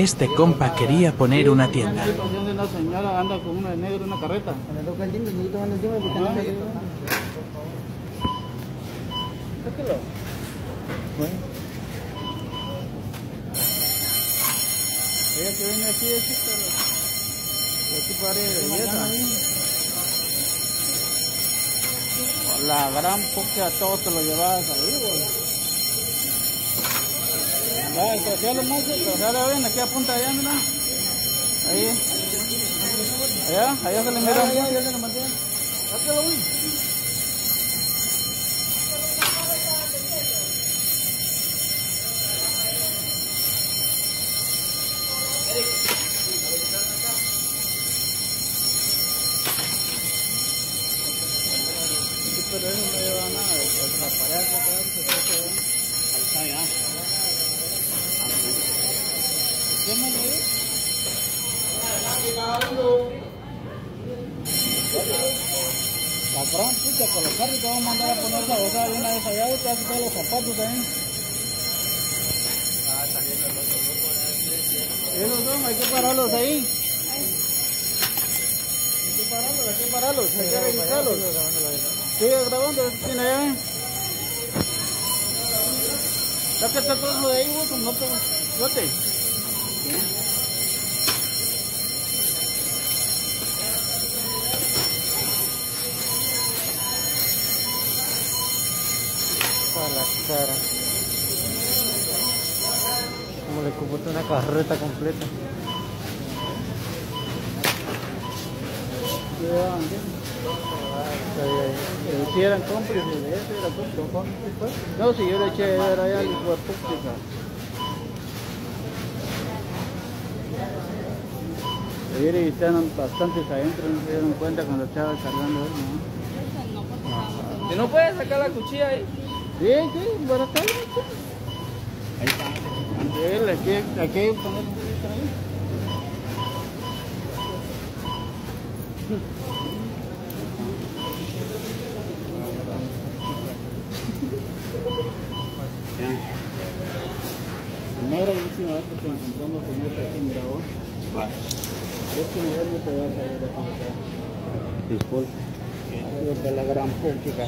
Este compa quería poner una tienda. la aquí para de belleza. La gran poca todo te lo llevabas ahí. Ya, el cocialo más, el ven, aquí apunta allá, mira. Ahí. Allá, allá se le mira. Allá, allá se le mantiene. Sáquelo, güey. Pero eso no lleva nada, se está ya. Gran puta, con los carros te vamos a mandar a poner la botella de una vez allá y te hace todos los zapatos también. Esos son, hay que pararlos ahí. Hay que pararlos, hay que pararlos, hay que registrarlos. Sigue grabando, tiene allá. Todo de ahí, vos, no te... Suerte. A la cara. Como le cupiste una carreta completa. Si eran cómplices de ese, era cómplice. No, si yo le eché era allá al hijo de pública. Ayer estaban bastantes adentro, no se dieron cuenta cuando estaba cargando él, ¿no? ¿Y no puedes sacar la cuchilla ahí? Sí, sí, por acá. Ahí está. Aquí, aquí hay que poner un poquito ahí. Y última vez que te encontramos con esta aquí, mira vos. Que mejor no te vas a ver aquí atrás. Disculpe. Dios de la gran pública.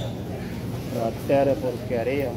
Ratera porquería.